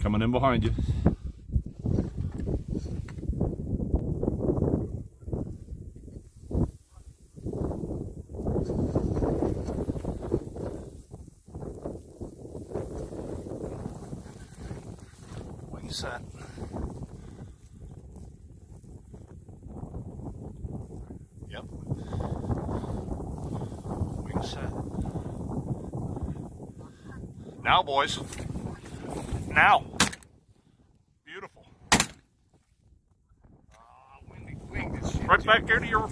Coming in behind you. Wing set. Yep. Wing set. Now, boys. Now. Beautiful. Uh, windy, windy. Right back there to your